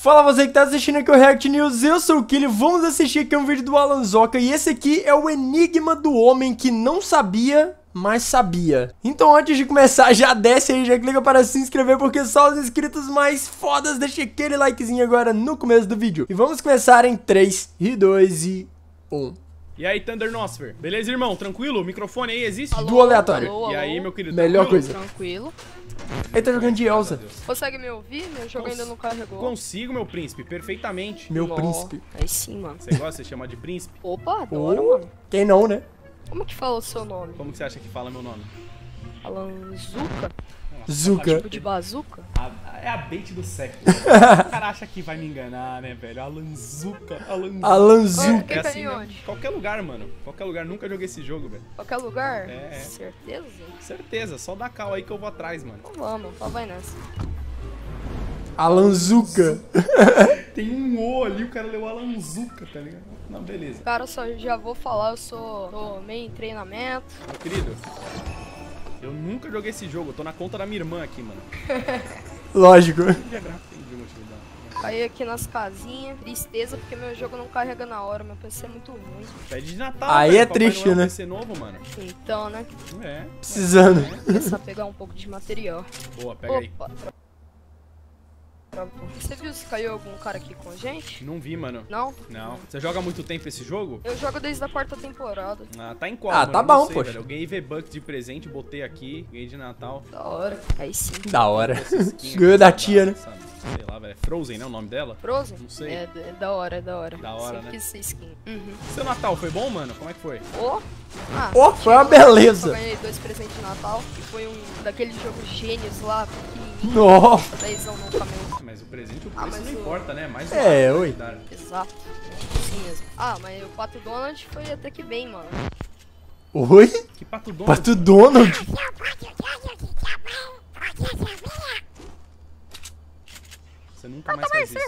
Fala você que tá assistindo aqui o React News, eu sou o Killy, vamos assistir aqui um vídeo do Alan Zoka e esse aqui é o enigma do homem que não sabia, mas sabia. Então antes de começar, já desce aí, já clica para se inscrever porque só os inscritos mais fodas, deixa aquele likezinho agora no começo do vídeo. E vamos começar em 3, e 2 e 1. E aí, Thunder Nosfer? Beleza, irmão? Tranquilo? O microfone aí existe? Alô? Do aleatório. Alô, alô. E aí, meu querido? Melhor tranquilo? coisa. Tranquilo. Ele tá jogando de Elsa. Consegue me ouvir? Meu jogo ainda não carregou. Consigo, meu príncipe, perfeitamente. Meu Nó, príncipe. Aí sim, mano. Você gosta de chamar de príncipe? Opa, adoro, Oh, mano. quem não, né? Como que fala o seu nome? Como que você acha que fala meu nome? Alan Zuka? Tipo de bazuca? A- é a bait do século. o cara acha que vai me enganar, né, velho? Alanzuca, Alanzuca. Alan Zuka. quem É tá assim, né? onde? Qualquer lugar, mano. Qualquer lugar. Nunca joguei esse jogo, velho. Qualquer lugar? É, é. Certeza? Certeza, só dá cal aí que eu vou atrás, mano. Então vamos, só vai nessa. Alan Zuka. Tem um O ali, o cara leu Alanzuca, tá ligado? Não, beleza. Cara, eu só já vou falar, eu sou tô meio em treinamento. Meu querido, eu nunca joguei esse jogo. Eu tô na conta da minha irmã aqui, mano. Lógico. Utilidade. Caí aqui nas casinhas. Tristeza, porque meu jogo não carrega na hora. Meu PC é muito ruim. Pede de Natal, Aí velho. é Papai triste, Noel né? Ser novo, mano. Então, né? É. Precisando. Começar a pegar um pouco de material. Boa, pega aí. Travou. Você viu se caiu algum cara aqui com a gente? Não vi, mano. Não? Não. Você joga há muito tempo esse jogo? Eu jogo desde a quarta temporada. Ah, tá em qual? Ah, mano? tá Eu bom, sei, poxa. velho. Eu ganhei V-Bucks de presente, botei aqui, ganhei de Natal. Da hora. Aí sim. Da hora. Aqui, Ganhou da tia, né? sabe? Sei lá, velho. É Frozen, né? O nome dela? Frozen? Não sei. É, é da hora, é da hora. Da hora, Sempre né? quis ser skin. Uhum. Seu Natal foi bom, mano? Como é que foi? Oh. Ah, Ó, foi uma Eu beleza. ganhei dois presentes de Natal. E foi um daqueles jogos gênios lá, pequenininho. Nossa. 10 no caminho. Mas o presente, o Ah, preço mas não o- importa, né? Mais É, verdade. Exato. Assim mesmo. Ah, mas o Pato Donald foi até que bem, mano. Oi? Que pato dono. Pato Donald? Você nunca mais faz isso.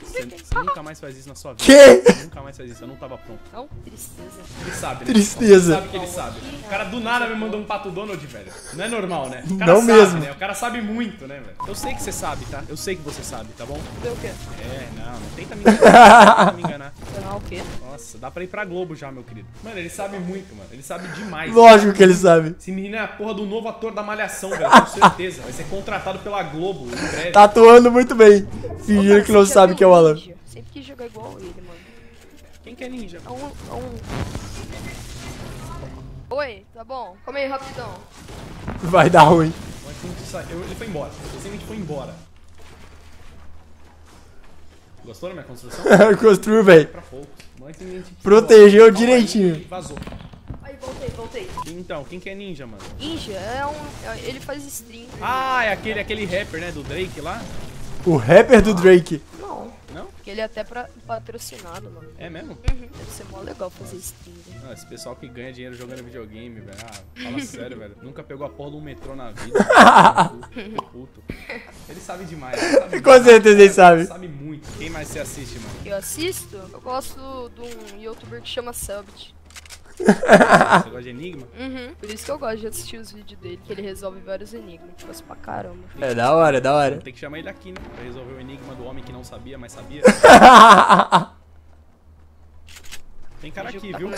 Você, você nunca mais faz isso na sua vida. Que? Você nunca mais faz isso. Eu não tava pronto. Não? Tristeza. Ele sabe, né? Tristeza. Ele sabe que ele sabe. O cara do nada me mandou um pato Donald, velho. Não é normal, né? O cara Não sabe, mesmo. né? O cara sabe muito, né, velho? Eu sei que você sabe, tá? Eu sei que você sabe, tá bom? Deu o quê? É, não, não tenta me enganar. não tenta me enganar. Canal o quê? Nossa, dá pra ir pra Globo já, meu querido. Mano, ele sabe muito, mano. Ele sabe demais. Lógico que ele sabe. Esse menino é a porra do novo ator da Malhação, velho. Com certeza. Vai ser contratado pela Globo em breve. Tá atuando muito bem. Fingindo que não sabe que é o Alan. Ninja? Sempre quis jogar igual ele, mano. Quem que é ninja? É um, é um... Oi, tá bom? Come aí rapidão. Vai dar ruim. Que Ele foi embora. Ele simplesmente foi embora. Gostou da minha construção? Construiu, velho. pra pouco. Mas tem gente que- Protegeu Calma aí, direitinho. Vazou. Aí, voltei, voltei. Então, quem que é ninja, mano? Ninja é um... é- Ele faz stream. Ah, é aquele, aquele rapper, né? Do Drake lá? O rapper do Drake. Não. Não? Porque ele é até pra, patrocinado, mano. É mesmo? Uhum. Deve ser mó legal fazer stream. né? Ah, esse pessoal que ganha dinheiro jogando videogame, velho. Ah, fala sério, velho. Nunca pegou a porra de um metrô na vida. Fico puto. Ele sabe demais. Ele sabe Com certeza ele sabe. Sabe. Quem mais você assiste, mano? Eu assisto, eu gosto de um youtuber que chama Subbit. Você gosta de Enigma? Uhum. Por isso que eu gosto de assistir os vídeos dele, que ele resolve vários enigmas. Gosto pra caramba. É da hora, é da hora. Tem que chamar ele aqui, né? Pra resolver o enigma do homem que não sabia, mas sabia. Tem cara aqui, Tá viu?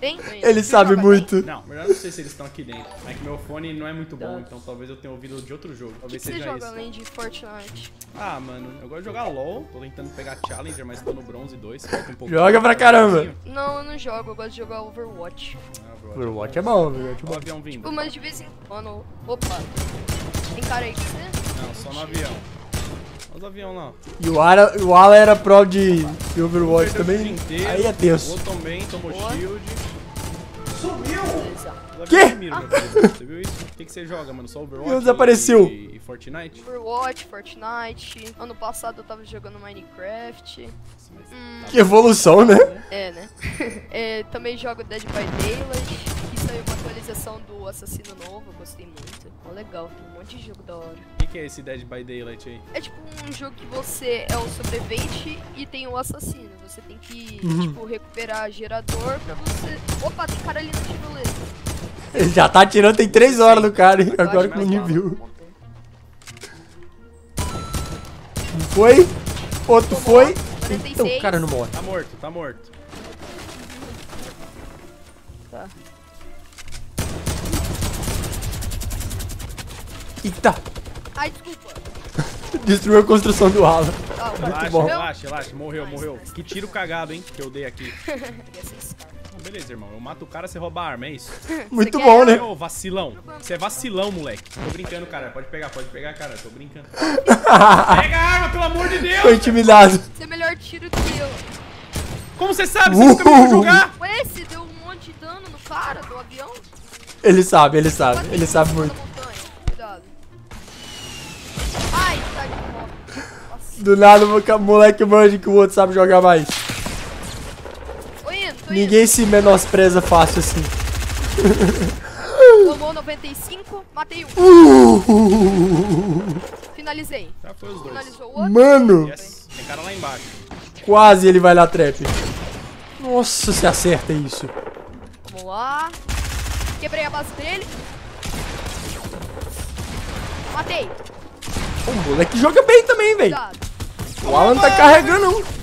Tem? Ele Você sabe muito. Não, eu não sei se eles estão aqui dentro. É que meu fone não é muito bom, então talvez eu tenha ouvido de outro jogo. Que, Talvez que você seja joga isso. além de Fortnite? Ah, mano, eu gosto de jogar LOL. Tô tentando pegar Challenger, mas tô no bronze 2. Falta um pouco. Joga pra caramba. Não, eu não jogo, eu gosto de jogar Overwatch. Ah, Overwatch é bom, Overwatch é Ó o avião vindo. Tipo, mas de vez em quando. Opa! Tem cara aí que você? Não, só no avião. Olha os avião lá. E o Ara, o Alan era pro de, de Overwatch também. inteiro, Aí é O tenso. outro também tomou Boa. shield. Quê? aviões sumiram. Você viu isso? O que, que você joga, mano? Só Overwatch? Meu, desapareceu. E, e Fortnite? Overwatch, Fortnite. Ano passado eu tava jogando Minecraft. Hum, Que evolução, né? é, né? É, também jogo Dead by Daylight. Saiu uma atualização do Assassino Novo, eu gostei muito. Ó, legal, tem um monte de jogo da hora. O que, que é esse Dead by Daylight aí? É tipo um jogo que você é o sobrevivente e tem o assassino. Você tem que, Uhum. tipo, recuperar gerador pra você. Opa, tem cara ali na tirolesa. Ele já tá atirando tem 3 horas no cara, hein? Agora que ninguém viu. Foi. Outro foi. 46. Então o cara não morre. Tá morto, tá morto. Tá. Eita. Ai, desculpa. Destruiu a construção do Alan. Ah, o Relaxa, bom. relaxa, relaxa. Morreu, morreu. Que tiro cagado, hein, que eu dei aqui. Ah, beleza, irmão. Eu mato o cara, você rouba a arma, é isso? Muito quer bom, né? Ô, vacilão. Você é vacilão, moleque. Tô brincando, cara. Pode pegar, pode pegar, cara. Tô brincando. Pega a arma, pelo amor de Foi Deus! intimidado. Você é melhor tiro que eu. Como você sabe? Você nunca me viu jogar? Ué, você deu um monte de dano no cara do avião? Ele sabe, ele sabe. Ele sabe muito. Do nada o moleque manja que o outro sabe jogar mais. Tô indo, tô Ninguém se menospreza fácil assim. indo. Tomou 95, matei um. Finalizei. Já foi os dois. Finalizou o outro. Mano, Yes. Tem cara lá embaixo. quase ele vai na trap. Nossa, se acerta isso. Vamos lá. Quebrei a base dele. Matei. O moleque joga bem também, velho. O Alan tá carregando, não.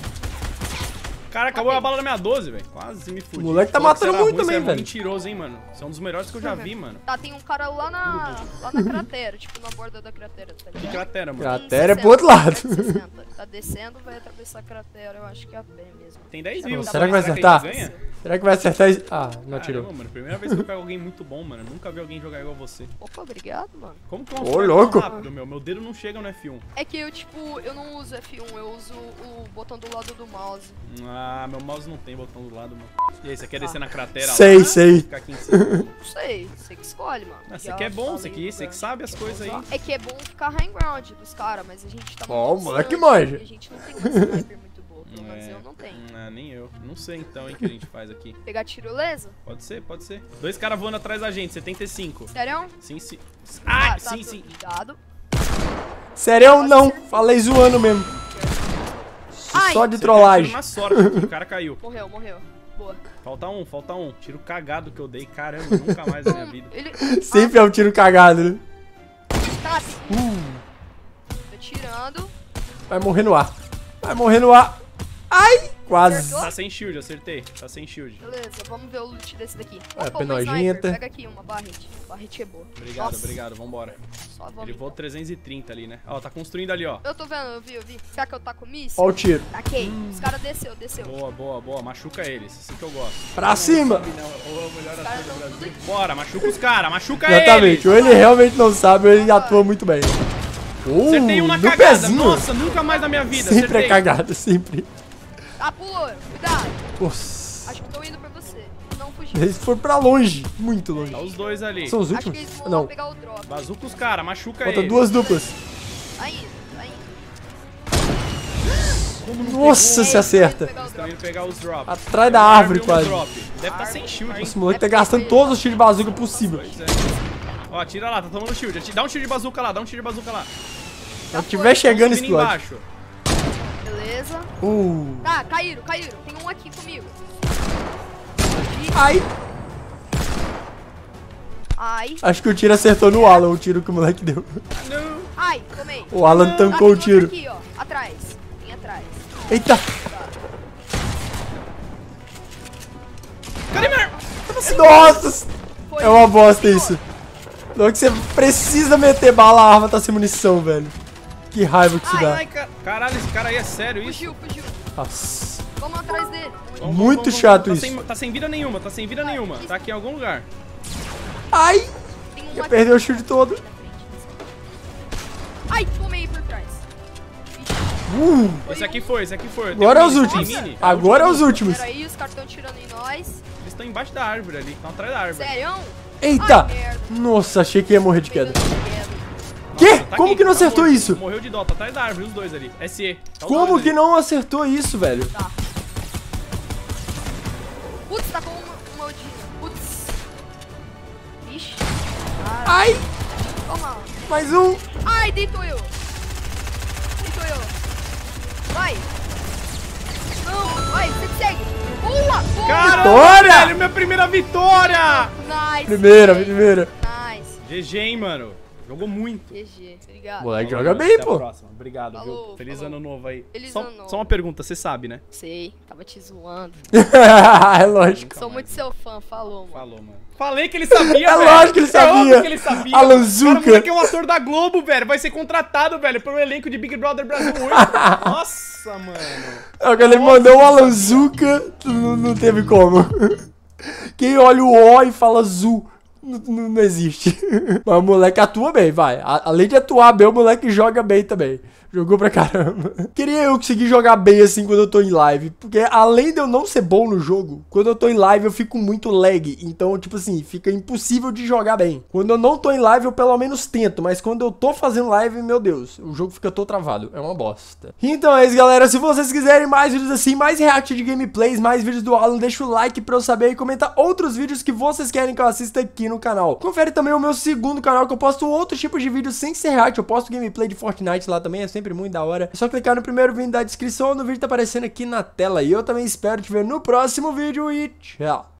Cara, acabou a bala da minha 12, velho. Quase me fudi. O moleque tá que matando muito ruim, também, é velho. mentiroso, hein, mano. Você é um dos melhores que eu já vi, mano. Tá, tem um cara lá na, lá na cratera, tipo na borda da cratera, tá Que ligado? cratera, mano. Cratera é pro outro lado. 60. Tá descendo, vai atravessar a cratera, eu acho que é a pé mesmo. Tem 10 mil. Será que vai acertar? ganha? Será que vai acertar? Ah, não Caramba, atirou. mano. Primeira vez que eu pego alguém muito bom, mano. Eu Nunca vi alguém jogar igual você. Opa, obrigado, mano. Como que é Ô, louco. rápido, meu? Meu dedo não chega no F1. É que eu, tipo, eu não uso F1, eu uso o botão do lado do mouse. Ah, meu mouse não tem botão do lado, mano. E aí, você quer descer na cratera Sei, lá? sei. Ficar aqui em cima. Não sei, você que escolhe, mano. Ah, você que é bom, você que, você que sabe as coisas aí. É que é bom ficar high ground dos caras, mas a gente tá Ó, muito o moleque manja. A gente não tem uma sniper muito boa, pelo menos É. eu não tenho. Ah, nem eu. Não sei então, hein, o que a gente faz aqui. Pegar tirolesa? Pode ser, pode ser. Dois caras voando atrás da gente, 75. Sério? Sim, sim. Ah, tá sim, sim. Cuidado. Sério, não. Falei zoando mesmo. Ai, Só de Você trollagem. um Na sorte, aqui, o cara caiu. Morreu, morreu. Boa. Falta um, falta um. Tiro cagado que eu dei. Caramba, nunca mais na minha vida. Ele. Sempre é um tiro cagado, né? Ah, tá. Uh, Tô tirando. vai morrer no ar. Vai morrer no ar. Ai, quase. Acertou? Tá sem shield, acertei. Tá sem shield. Beleza, vamos ver o loot desse daqui. É, Opa. Pega aqui uma barrete. Barrete é boa. Obrigado, Nossa, obrigado. Vambora. Só vamos. Ele voou 330 ali, né? Ó, tá construindo ali, ó. Eu tô vendo, eu vi, eu vi. Será que eu taco míssil? Ó o tiro. Taquei. Os caras desceu, desceu. Boa, boa, boa. Machuca eles. Assim que eu gosto. Pra cima. Os caras tão tudo aqui. Bora, machuca os caras, machuca eles. Exatamente. Ou ele realmente não sabe ou ele atua muito bem. Uh, Acertei um na no cagada. pezinho. Nossa, nunca mais na minha vida. sempre acertei. é cagada, sempre. Ah, pulou. Cuidado. Nossa. Acho que tô indo pra você. Não fugir. Eles foram pra longe. Muito longe. Tá os dois ali. São os Acho que últimos? eles vão Não. pegar o drop. Bazuca os caras, machuca Falta eles. duas duplas. Ainda, ainda. Nossa, se acerta. Estão indo pegar os drops. Atrás da árvore, quase. drop. Deve estar sem shield, hein? Esse moleque tá gastando todos os tiros de bazuca possível. É. Ó, tira lá, tá tomando shield. Dá um tiro de bazuca lá, dá um tiro de bazuca lá. Se tiver chegando, explode. embaixo. Beleza. Uh. Tá, caíram, caíram. Tem um aqui comigo. Ai. Ai, Acho que o tiro acertou no Alan, o tiro que o moleque deu. Não. ai, tomei. O Alan Ah, tancou o tiro. aqui, ó. Atrás. Vem atrás. Eita. Cadê minha... Nossa. Foi. É uma bosta isso. Logo que você precisa meter bala, a arma tá sem munição, velho. Que raiva que isso Ai, dá. Ai, ca- Caralho, esse cara aí é sério isso? Fugiu, fugiu. Nossa. Vamos atrás dele. Vamos, Muito vamos, vamos, chato tá isso. Sem, tá sem vida nenhuma, tá sem vida nenhuma. Tá aqui em algum lugar. Ai. Um Já perdeu o shield todo. Ai, tomei por trás. Uh. Esse aqui foi, esse aqui foi. Agora é os últimos. mini? Agora é os últimos. Peraí, os caras estão tirando em nós. Eles estão embaixo da árvore ali, estão atrás da árvore. Sério? Eita. Ai. Nossa, achei que ia morrer de queda. Tá Como aqui, que não tá acertou morto. isso? Morreu de dó, tá atrás da árvore, os dois ali. SE. Tá Como dois que ali. não acertou isso, velho? Tá. Putz, tá com uma, uma. Putz. Vixe. Cara, Ai. toma. Mais um. Ai, deitou eu. Deitou eu. Vai. Não, vai, você consegue. Boa, boa. Caramba, Vitória! velho, minha primeira vitória! Nice. Primeira, primeira. Nice. GG, hein, mano. Jogou muito. GG. Obrigado. Moleque joga bem, Até pô. próxima. Obrigado, Falou, viu? Feliz falou. ano novo aí. Feliz só, ano novo. só uma pergunta, você sabe, né? Sei, tava te zoando. é lógico. Sou muito seu fã, falou, mano. Falou, mano. Falei que ele sabia, É velho. lógico que ele É sabia. óbvio que ele sabia. Alan Cara, moleque é um ator da Globo, velho. Vai ser contratado, velho, pelo elenco de Big Brother Brasil 8. Nossa, mano. Quando ele Nossa, mandou o que Alan sabia. Zuka, não, não teve como. Quem olha o O e fala Zu, não, não- existe. Mas o moleque atua bem, vai. Além de atuar bem, o moleque joga bem também. Jogou pra caramba. Queria eu conseguir jogar bem assim quando eu tô em live. Porque além de eu não ser bom no jogo, quando eu tô em live eu fico muito lag. Então, tipo assim, fica impossível de jogar bem. Quando eu não tô em live, eu pelo menos tento. Mas quando eu tô fazendo live, meu Deus, o jogo fica todo travado. É uma bosta. Então é isso, galera. Se vocês quiserem mais vídeos assim, mais react de gameplays, mais vídeos do Alan, deixa o like pra eu saber e comenta outros vídeos que vocês querem que eu assista aqui no canal. Confere também o meu segundo canal que eu posto outros tipos de vídeos sem ser react. Eu posto gameplay de Fortnite lá também, é sempre muito da hora. É só clicar no primeiro vídeo da descrição ou no vídeo tá aparecendo aqui na tela. E eu também espero te ver no próximo vídeo e tchau.